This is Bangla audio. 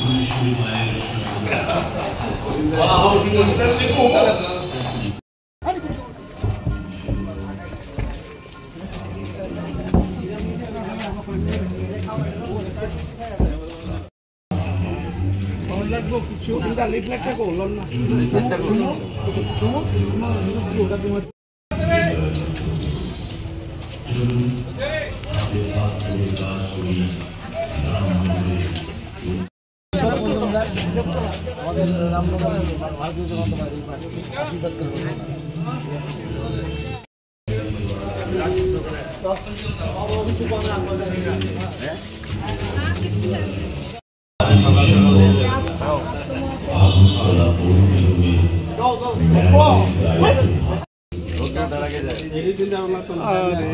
분식을 많이 해주시는 아, 지금 기다리고 কিছু লিফলেট থাকো লিফলেট আমাদের রামনগর ভারতীয় আরে